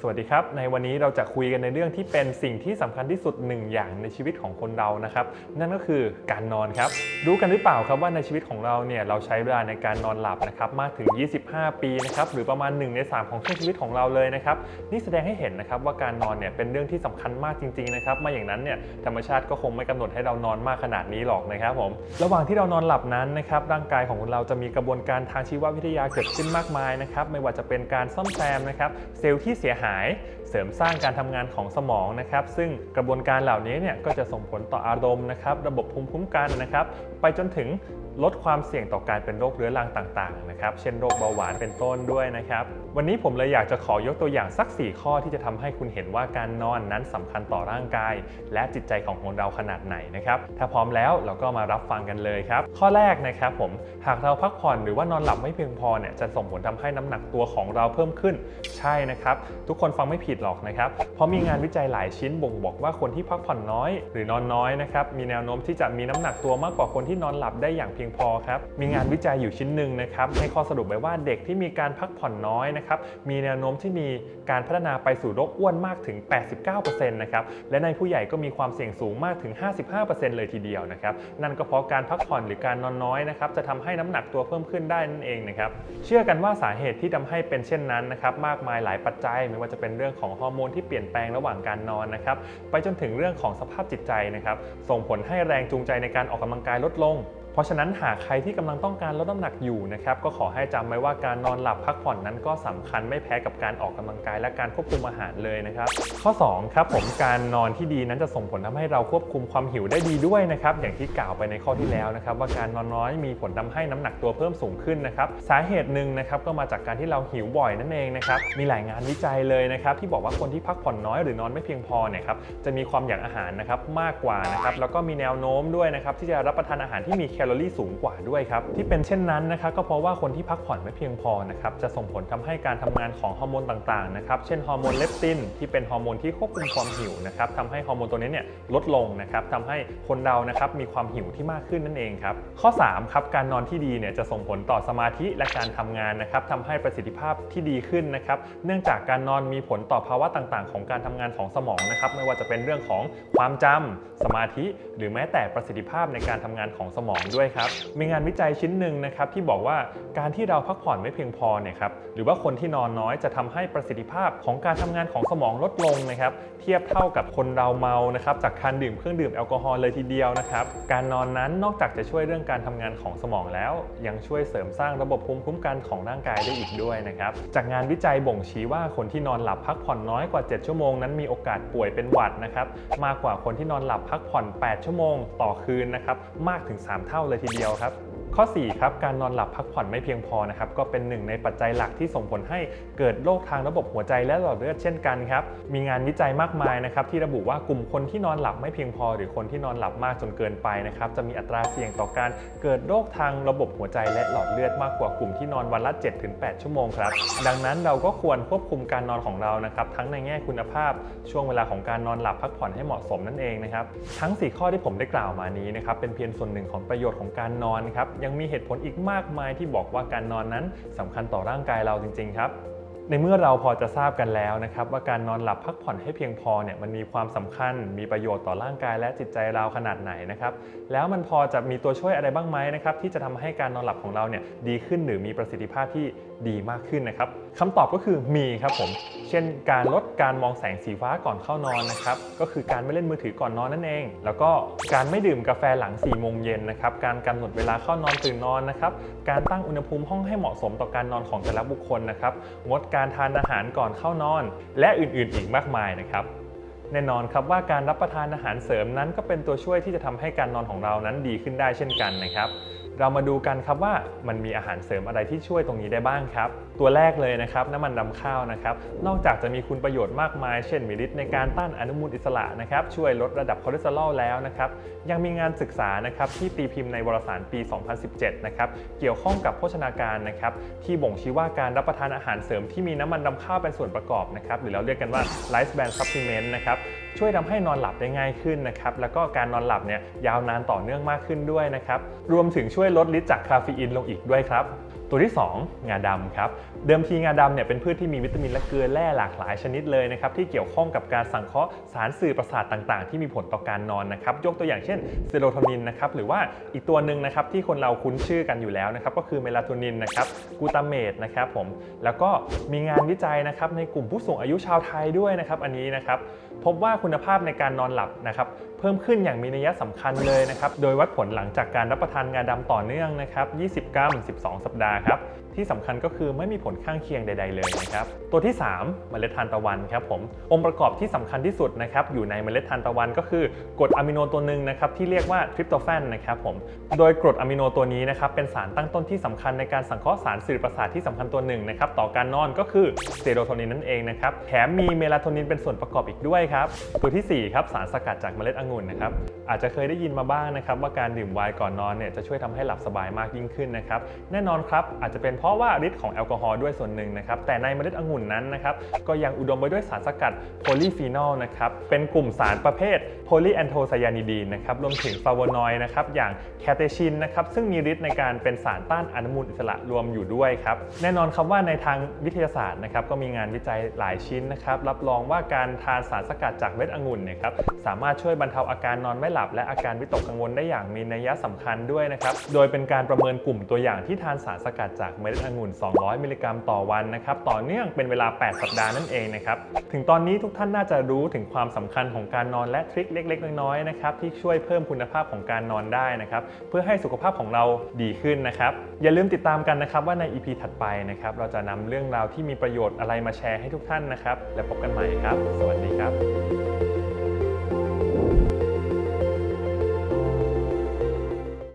สวัสดีครับ ในวันนี้เราจะคุยกันในเรื่องที่เป็นสิ่งที่สำคัญที่สุดหนึ่งอย่างในชีวิตของคนเรานะครับ นั่นก็คือการนอนครับ รู้กันหรือเปล่าครับว่าในชีวิตของเราเนี่ยเราใช้เวลาในการนอนหลับนะครับมากถึง 25 ปีนะครับหรือประมาณ 1 ใน 3 ของช่วงชีวิตของเราเลยนะครับนี่แสดงให้เห็นนะครับว่าการนอนเนี่ยเป็นเรื่องที่สำคัญมากจริงๆนะครับไม่อย่างนั้นเนี่ยธรรมชาติก็คงไม่กำหนดให้เรานอนมากขนาดนี้หรอกนะครับผมระหว่างที่เรานอนหลับนั้นนะครับร่างกายของเราจะมีกระบวนการทางชีววิทยาเกิดขึ้นมากมายนะครับไม่ว่าจะเป็นการซ่อมแซมนะครับเซลล์ที่เสียหายเสริมสร้างการทำงานของสมองนะครับซึ่งกระบวนการเหล่านี้เนี่ยก็จะส่งผลต่ออารมณ์นะครับระบบภูมิคุ้มกันนะครับ ไปจนถึง ลดความเสี่ยงต่อการเป็นโรคเรื้อรังต่างๆนะครับ เช่นโรคเบาหวานเป็นต้นด้วยนะครับ วันนี้ผมเลยอยากจะขอยกตัวอย่างสัก 4 ข้อที่จะทำให้คุณเห็นว่าการนอนนั้นสำคัญต่อร่างกาย และจิตใจของคนเราขนาดไหนนะครับ ถ้าพร้อมแล้วเราก็มารับฟังกันเลยครับ ข้อแรกนะครับผม หากเราพักผ่อนหรือว่านอนหลับไม่เพียงพอเนี่ยจะส่งผลทำให้น้ำหนักตัวของเราเพิ่มขึ้น ใช่นะครับ ทุกคนฟังไม่ผิดหรอกนะครับ เพราะมีงานวิจัยหลายชิ้นบ่งบอกว่าคนที่พักผ่อนน้อย หรือนอนน้อยนะครับมีแนวโน้มที่จะมีน้ำหนักตัวมากกว่าคนที่นอนหลับได้อย่างเพียงพอครับมีงานวิจัยอยู่ชิ้นหนึ่งนะครับให้ข้อสรุปไว้ว่าเด็กที่มีการพักผ่อนน้อยนะครับมีแนวโน้มที่มีการพัฒนาไปสู่โรคอ้วนมากถึง 89%นะครับและในผู้ใหญ่ก็มีความเสี่ยงสูงมากถึง 55%เลยทีเดียวนะครับนั่นก็เพราะการพักผ่อนหรือการนอนน้อยนะครับจะทำให้น้ำหนักตัวเพิ่มขึ้นได้นั่นเองนะครับเชื่อกันว่าสาเหตุที่ทำให้เป็นเช่นนั้นนะครับมากมายหลายปัจจัย ไม่ว่าจะเป็นเรื่องของฮอร์โมนที่เปลี่ยนแปลงระหว่างการนอนนะครับไปจนถึงเรื่องของสภาพจิตใจนะครับส่งผลให้แรงจูงใจในการออกกำลังกายลดลง เพราะฉะนั้นหากใครที่กำลังต้องการลดน้ำหนักอยู่นะครับก็ขอให้จำไว้ว่าการนอนหลับพักผ่อนนั้นก็สำคัญไม่แพ้กับการออกกำลังกายและการควบคุมอาหารเลยนะครับ ข้อ2ครับผมการนอนที่ดีนั้นจะส่งผลทำให้เราควบคุมความหิวได้ดีด้วยนะครับอย่างที่กล่าวไปในข้อที่แล้วนะครับว่าการนอนน้อยมีผลทำให้น้ำหนักตัวเพิ่มสูงขึ้นนะครับสาเหตุหนึ่งนะครับก็มาจากการที่เราหิวบ่อยนั่นเองนะครับมีหลายงานวิจัยเลยนะครับที่บอกว่าคนที่พักผ่อนน้อยหรือนอนไม่เพียงพอเนี่ยครับจะมีความอยากอาหารนะครับมากกว่านะครับแล้วก็มีแนวโน้มด้วยนะครับที่จะรับประทานอาหารที่มีแคแคลอรี่สูงกว่าด้วยครับ ที่เป็นเช่นนั้นนะครับก็เพราะว่าคนที่พักผ่อนไม่เพียงพอนะครับจะส่งผลทำให้การทำงานของฮอร์โมนต่างๆนะครับเช่นฮอร์โมนเลปตินที่เป็นฮอร์โมนที่ควบคุมความหิวนะครับทำให้ฮอร์โมนตัวนี้เนี่ยลดลงนะครับทำให้คนเรานะครับมีความหิวที่มากขึ้นนั่นเองครับข้อ3ครับการนอนที่ดีเนี่ยจะส่งผลต่อสมาธิและการทำงานนะครับทำให้ประสิทธิภาพที่ดีขึ้นนะครับเนื่องจากการนอนมีผลต่อภาวะต่างๆ ของการทำงานของสมองนะครับไม่ว่าจะเป็นเรื่องของความจำสมาธิ หรือแม้แต่ประสิทธิภาพในการทำงานของสมองด้วยครับ มีงานวิจัยชิ้นหนึ่งนะครับที่บอกว่าการที่เราพักผ่อนไม่เพียงพอเนี่ยครับหรือว่าคนที่นอนน้อยจะทำให้ประสิทธิภาพของการทำงานของสมองลดลงนะครับเทียบเท่ากับคนเราเมานะครับจากการดื่มเครื่องดื่มแอลกอฮอล์เลยทีเดียวนะครับการนอนนั้นนอกจากจะช่วยเรื่องการทำงานของสมองแล้ว ยังช่วยเสริมสร้างระบบภูมิคุ้มกันของร่างกายได้อีกด้วยนะครับจากงานวิจัยบ่งชี้ว่าคนที่นอนหลับพักผ่อนน้อยกว่า 7 ชั่วโมงนั้นมีโอกาสป่วยเป็นหวัดนะครับมากกว่าคนที่นอนหลับพักผ่อน 8 ชั่วโมง ต่อคืนนะครับมากถึง 3 เท่าาเลยทีเดียวครับ ข้อ4ครับการนอนหลับพักผ่อนไม่เพียงพอนะครับก็เป็นหนึ่งในปัจจัยหลักที่ส่งผลให้เกิดโรคทางระบบหัวใจและหลอดเลือดเช่นกันครับมีงานวิจัยมากมายนะครับที่ระบุว่ากลุ่มคนที่นอนหลับไม่เพียงพอ หรือคนที่นอนหลับมากจนเกินไปนะครับจะมีอัตราเสี่ยงต่อการเกิดโรคทางระบบหัวใจและหลอดเลือดมากกว่ากลุ่มที่นอนวันละ 7-8 ชั่วโมงครับดังนั้นเราก็ควรควบคุมการนอนของเรานะครับทั้งในแง่คุณภาพช่วงเวลาของการนอนหลับพักผ่อนให้เหมาะสมนั่นเองนะครับทั้ง 4 ข้อที่ผมได้กล่าวมานี้นะครับเป็นเพียงส่วนหนึ่งของประโยชน์ของการนอนครับยังมีเหตุผลอีกมากมายที่บอกว่าการนอนนั้นสำคัญต่อร่างกายเราจริง ๆ ครับในเมื่อเราพอจะทราบกันแล้วนะครับว่าการนอนหลับพักผ่อนให้เพียงพอเนี่ยมันมีความสำคัญ มีประโยชน์ต่อร่างกายและจิตใจเราขนาดไหนนะครับแล้วมันพอจะมีตัวช่วยอะไรบ้างไหมนะครับที่จะทำให้การนอนหลับของเราเนี่ยดีขึ้นหรือมีประสิทธิภาพที่ดีมากขึ้นนะครับคำตอบก็คือมีครับผม เช่น การลดการมองแสงสีฟ้าก่อนเข้านอนนะครับก็คือการไม่เล่นมือถือก่อนนอนนั่นเอง แล้วก็การไม่ดื่มกาแฟหลัง4ี่โมงเย็นนะครับการกำหนดเวลาเข้านอนตื่นนอนนะครับการตั้งอุณหภูมิห้องให้เหมาะสมต่อการนอนของแต่ละบุคคลนะครับงดการทานอาหารก่อนเข้านอน และอื่นๆ อีกมากมายนะครับแน่นอนครับว่าการรับประทานอาหารเสริมนั้นก็เป็นตัวช่วยที่จะทำให้การนอนของเรานั้นดีขึ้นได้เช่นกันนะครับ เรามาดูกันครับว่ามันมีอาหารเสริมอะไรที่ช่วยตรงนี้ได้บ้างครับ ตัวแรกเลยนะครับน้ำมันรำข้าวนะครับ นอกจากจะมีคุณประโยชน์มากมาย เช่นมีฤทธิ์ในการต้านอนุมูลอิสระนะครับช่วยลดระดับคอเลสเตอรอลแล้วนะครับยังมีงานศึกษานะครับที่ตีพิมพ์ในวารสารปี 2017 นะครับเกี่ยวข้องกับโภชนาการนะครับที่บ่งชี้ว่าการรับประทานอาหารเสริมที่มีน้ำมันรำข้าวเป็นส่วนประกอบนะครับหรือเราเรียกกันว่า rice bran supplement นะครับ ช่วยทำให้นอนหลับได้ง่ายขึ้นนะครับแล้วก็การนอนหลับเนี่ยยาวนานต่อเนื่องมากขึ้นด้วยนะครับรวมถึงช่วยลดฤทธิ์จากคาเฟอีนลงอีกด้วยครับตัวที่ 2 งาดำครับ เดิมทีงาดำเนี่ยเป็นพืชที่มีวิตามินและเกลือแร่หลากหลายชนิดเลยนะครับที่เกี่ยวข้องกับการสังเคราะห์สารสื่อประสาทต่างๆ ที่มีผลต่อการนอนนะครับยกตัวอย่างเช่นเซโรโทนินนะครับหรือว่าอีกตัวหนึ่งนะครับที่คนเราคุ้นชื่อกันอยู่แล้วนะครับก็คือเมลาโทนินนะครับกูตาเมตนะครับผมแล้วก็มีงานวิจัยนะครับในกลุ่มผู้สูงอายุชาวไทยด้วยนะครับอันนี้นะครับ พบว่าคุณภาพในการนอนหลับนะครับเพิ่มขึ้นอย่างมีนัยสำคัญเลยนะครับโดยวัดผลหลังจากการรับประทานงาดำต่อเนื่องนะครับ 20 กรัม 12 สัปดาห์ครับที่สำคัญก็คือไม่มีผลข้างเคียงใด ๆ เลยนะครับตัวที่ 3 เมล็ดทานตะวันครับผมองค์ประกอบที่สำคัญที่สุดนะครับอยู่ในเมล็ดทานตะวันก็คือกรดอะมิโนตัวหนึ่งนะครับที่เรียกว่าทริปโตแฟนนะครับผมโดยกรดอะมิโนตัวนี้นะครับเป็นสารตั้งต้นที่สำคัญในการสังเคราะห์สารสื่อประสาทที่สำคัญตัวหนึ่งนะครับต่อการนอนก็คือเซโรโทนินนั่นเองนะครับแถมมีเมลาโทนินเป็นส่วนประกอบอีกด้วยครับ ตัวทีสี่ 4 ครับ สารสกัดจากเมล็ดองุ่นนะครับ อาจจะเคยได้ยินมาบ้างนะครับ ว่าการดื่มไวน์ก่อนนอนเนี่ยจะช่วยทำให้หลับสบายมากยิ่งขึ้นนะครับ แน่นอนครับ อาจจะเป็นเพราะว่าฤทธิ์ของแอลกอฮอล์ด้วยส่วนหนึ่งนะครับ แต่ในเมล็ดองุ่นนั้นนะครับ ก็ยังอุดมไปด้วยสารสกัดโพลีฟีนอลนะครับ เป็นกลุ่มสารประเภทโพลีแอนโทไซยานิดีนนะครับ รวมถึงฟลาโวนอยด์นะครับ อย่างแคเตชินนะครับ ซึ่งมีฤทธิ์ในการเป็นสารต้านอนุมูลอิสระรวมอยู่ด้วยครับ แน่นอนครับว่าในทางวิทยาศาสตร์นะครับ ก็มีงานวิจัยหลายชิ้นนะครับ รับรองว่าการทานสารสกัดจากเม็ดองุ่นเนี่ยครับสามารถช่วยบรรเทาอาการนอนไม่หลับ และอาการวิตกกังวลได้อย่างมีนัยสำคัญด้วยนะครับโดยเป็นการประเมินกลุ่มตัวอย่างที่ทานสารสกัดจากเม็ดองุ่น 200 มิลลิกรัมต่อวันนะครับต่อเนื่องเป็นเวลา 8 สัปดาห์นั่นเองนะครับถึงตอนนี้ทุกท่านน่าจะรู้ถึงความสำคัญของการนอนและทริคเล็ก ๆ น้อยๆนะครับที่ช่วยเพิ่มคุณภาพของการนอนได้นะครับเพื่อให้สุขภาพของเราดีขึ้นนะครับอย่าลืมติดตามกันนะครับว่าใน EP ถัดไปนะครับเราจะนำเรื่องราวที่มีประโยชน์อะไรมาแชร์ให้ทุกท่านนะครับ และพบกันใหม่ครับ สวัสดีครับ thank you